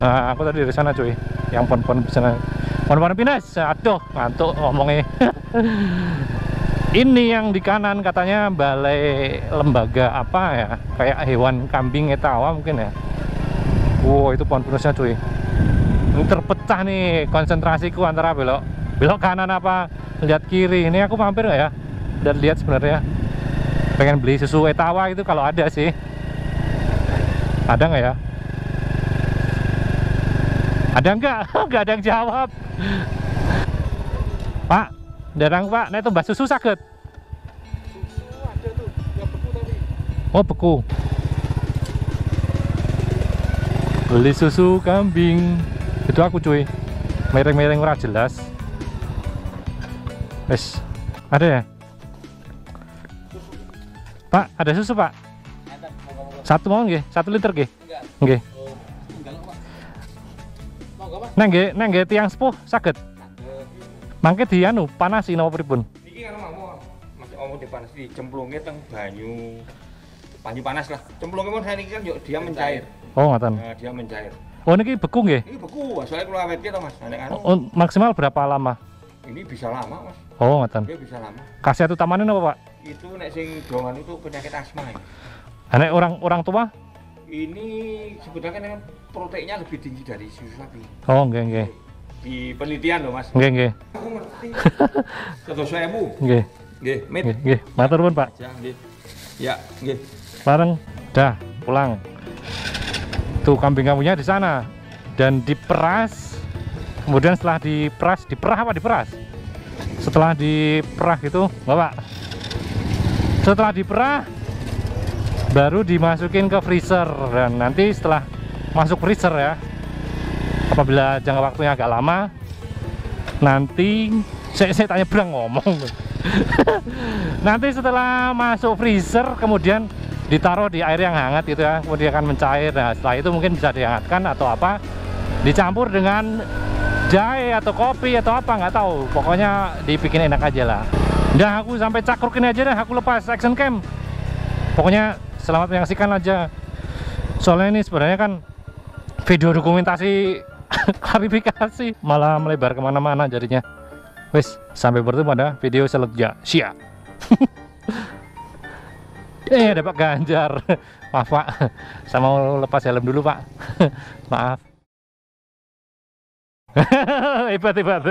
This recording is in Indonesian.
Nah, aku tadi dari sana cuy. Yang pon-pon di sana. Pon-pon pinus. Aduh, ngantuk ngomongnya. Ini yang di kanan katanya balai lembaga apa ya? Kayak hewan kambing etawa mungkin ya. Wow, itu pohon pinusnya cuy. Ini terpecah nih konsentrasiku antara belok belok kanan apa lihat kiri. Ini aku mampir nggak ya? Dan lihat sebenarnya pengen beli susu etawa itu kalau ada sih. Ada nggak ya? Ada nggak? Nggak ada yang jawab. Pak, darang Pak, nah itu mbak susu sakit. Oh beku. Beli susu kambing. Itu aku cuy. Miring-miring ora jelas. Wes, ada ya? Pak, ada susu Pak? Satu mau nggih? Satu liter nggih? Nggih. Neng nggih, neng nggih tiang sepuh saged. Mangke dianu panasi napa pripun? Iki kan mau masih omong di panas di cemplungnya teng banyu banyu panas lah. Cemplungnya pun saya kan yuk dia mencair. Oh, ngoten. Nah, dia mencair. Oh, niki beku nggih. Ini beku, soalnya kalau awet kita mas. Nek anu, Oh, maksimal berapa lama? ini bisa lama mas. Oh, ngoten. Dia bisa lama. Khasiat utamanya apa, Pak? Itu nek sing dongan itu penyakit asma ya. Nek orang orang tua? Ini sebenarnya kan proteinnya lebih tinggi dari susu sapi. Oh, nggih nggih. Di penelitian loh mas. Nggih nggih. Aku ngerti. Satu sewu. Nggih. Nggih, mit. Nggih, nggih. Matur nuwun, Pak. Ya, nggih. Ya, nggih. Bareng dah pulang. Tuh kambing-kambingnya di sana dan diperas. Kemudian setelah diperas, diperah apa diperas? Setelah diperah gitu, Bapak. Setelah diperah baru dimasukin ke freezer dan nanti setelah masuk freezer ya. Apabila jangka waktunya agak lama, nanti saya, saya tanya berang ngomong. nanti setelah masuk freezer kemudian ditaruh di air yang hangat gitu ya kemudian akan mencair nah setelah itu mungkin bisa dihangatkan atau apa dicampur dengan jahe atau kopi atau apa nggak tahu pokoknya dibikin enak aja lah udah aku sampai cakruk ini aja deh aku lepas action cam pokoknya selamat menyaksikan aja soalnya ini sebenarnya kan video dokumentasi klarifikasi malah melebar ke mana-mana jadinya wes sampai bertemu pada video selanjutnya siap Eh ada Pak Ganjar. Maaf Pak, saya mau lepas helm dulu Pak. Maaf. hebat hebat.